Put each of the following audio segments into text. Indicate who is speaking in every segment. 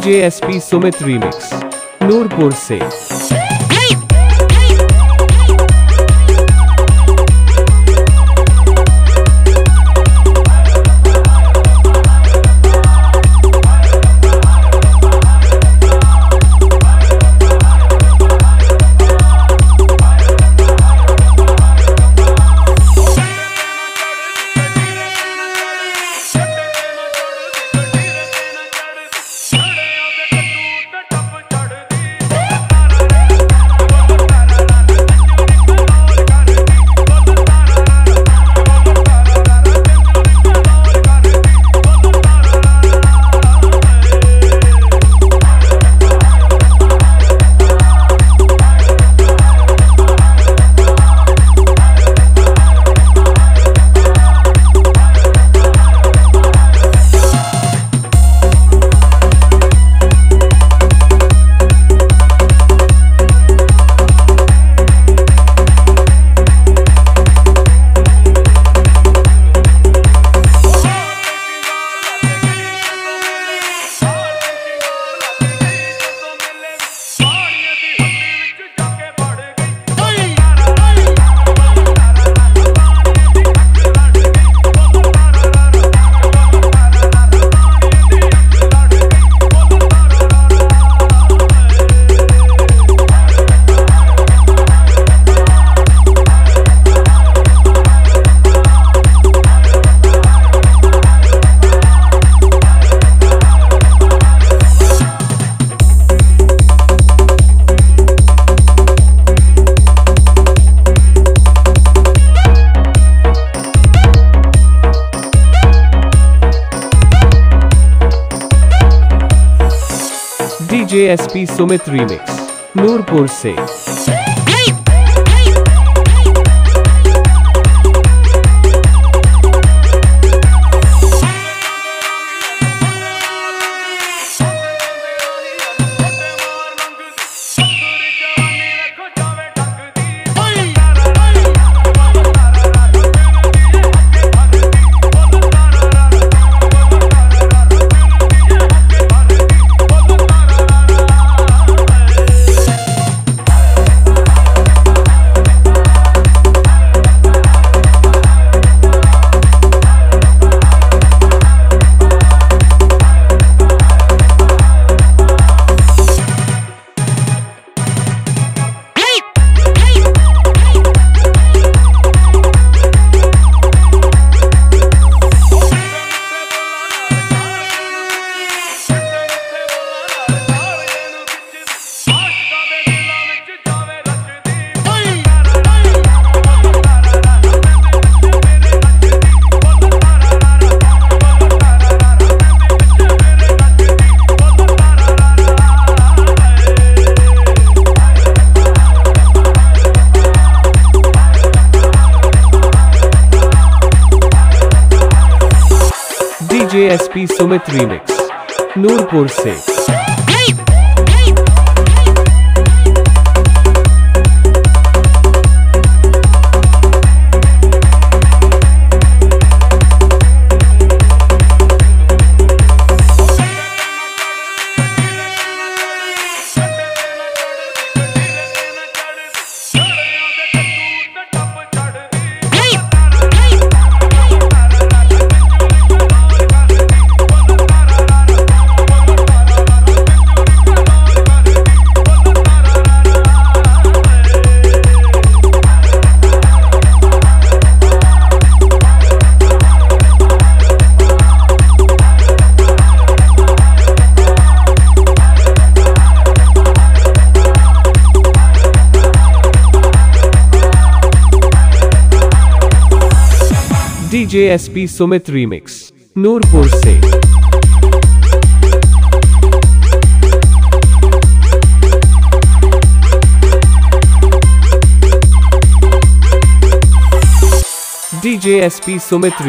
Speaker 1: DJ SP Sumit remix Noorpur से। DJ SP Sumit remix Noorpur से। Sumit remix Noorpur से। DJ SP Sumit remix Noorpur से। DJ SP Sumit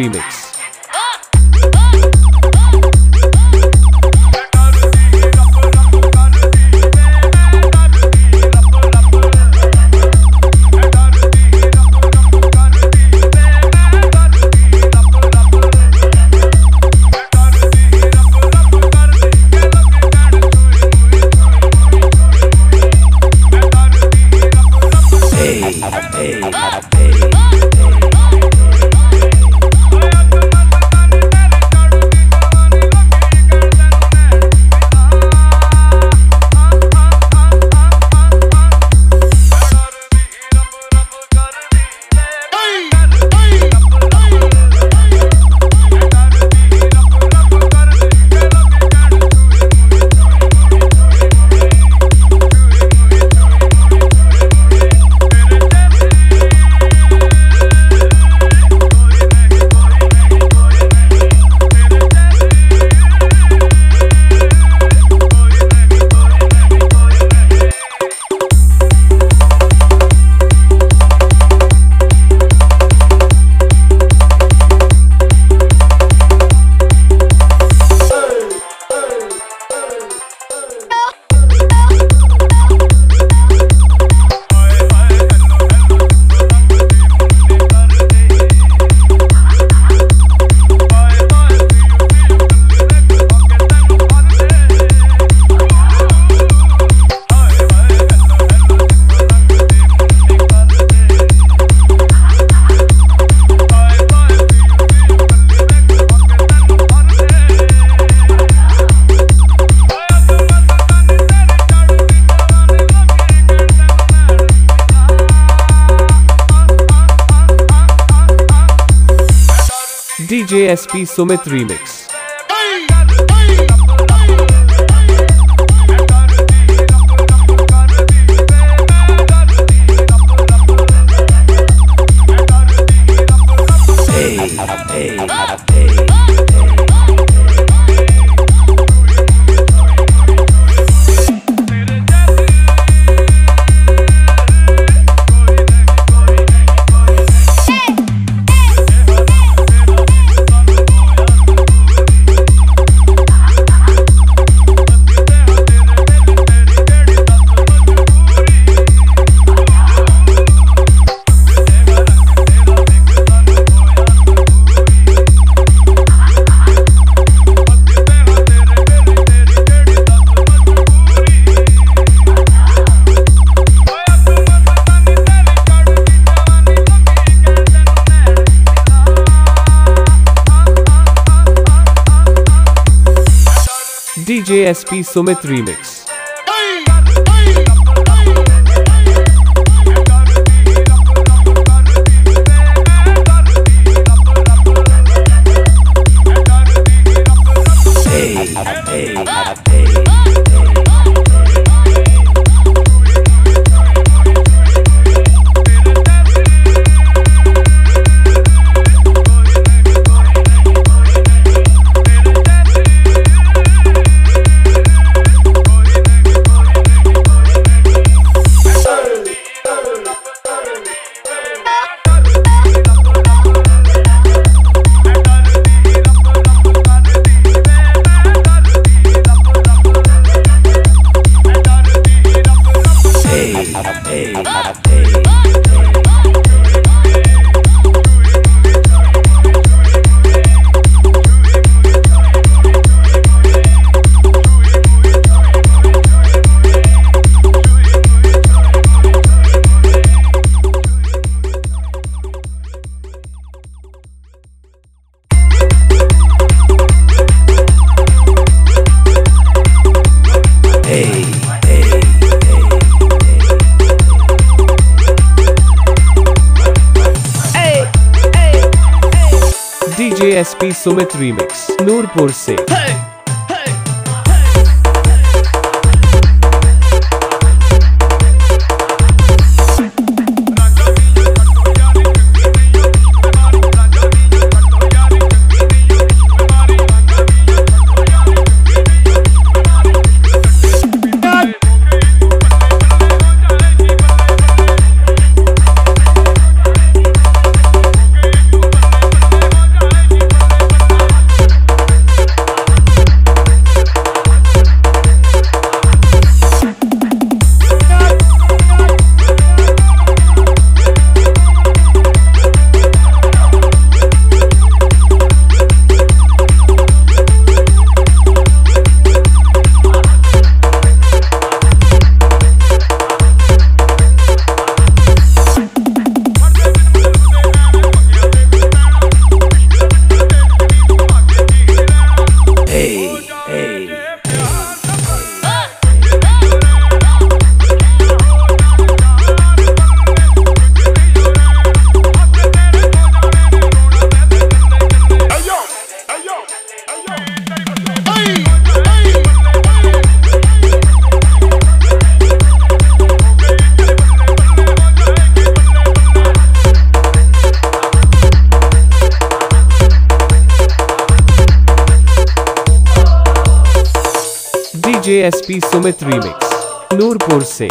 Speaker 1: S P Sumit remix Remix. DJ SP Sumit DJ SP Sumit remix Noorpur से! DJ SP Sumit remix Noorpur से।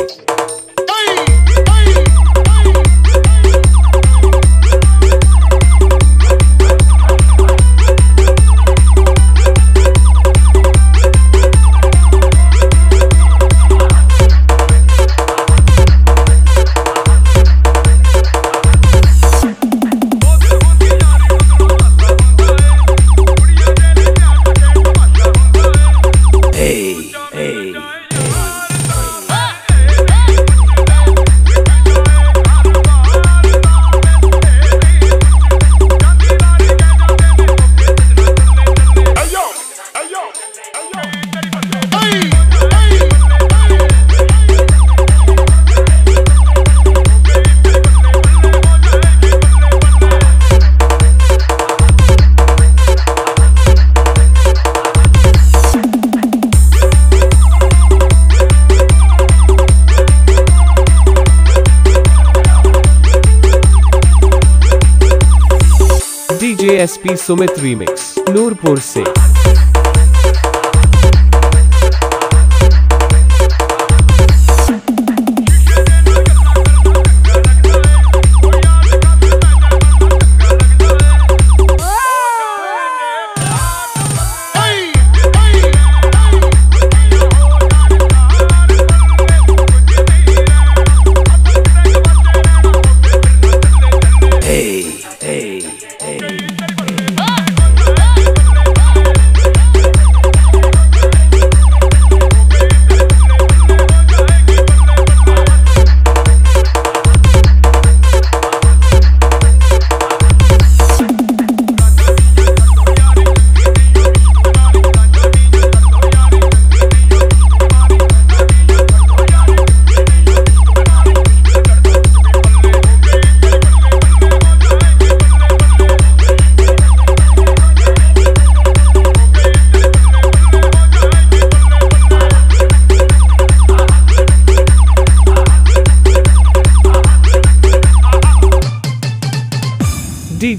Speaker 1: DJ SP Sumit remix Noorpur से।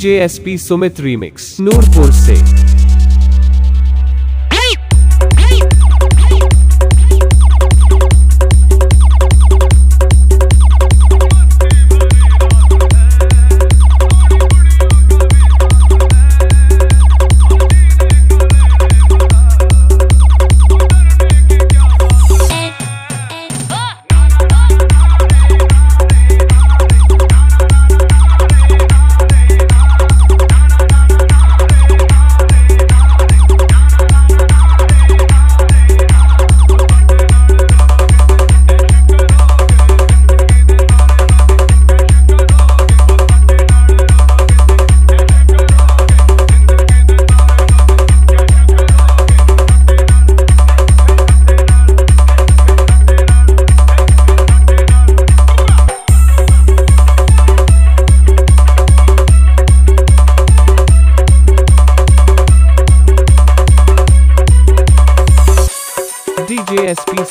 Speaker 1: DJ SP Sumit remix Noorpur से।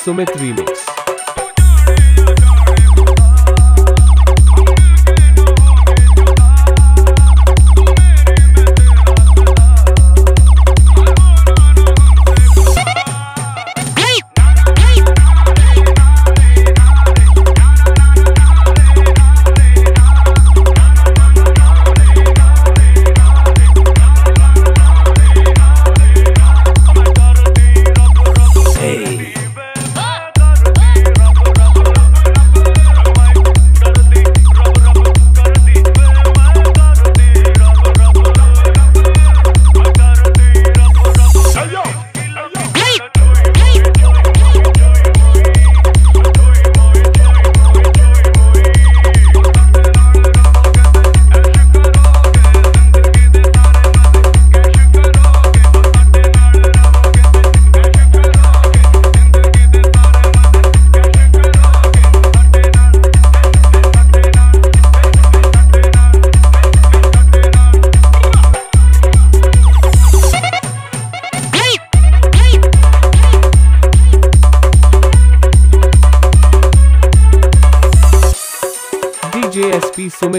Speaker 1: सुमित में।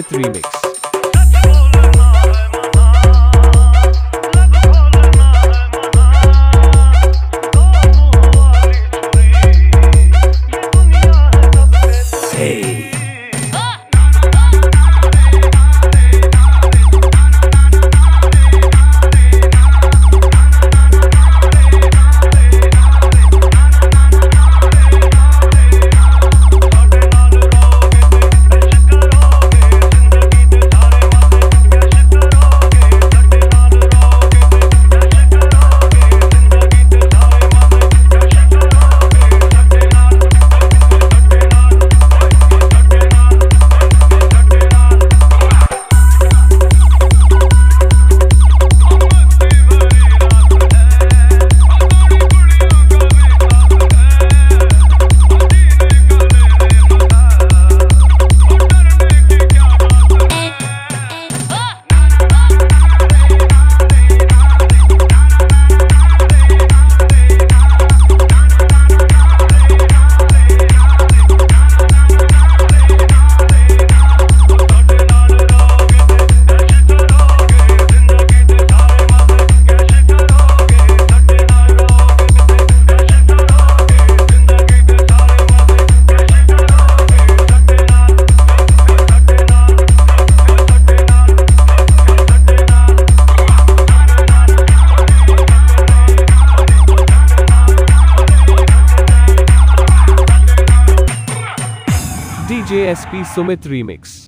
Speaker 1: Three. Sumit Remix.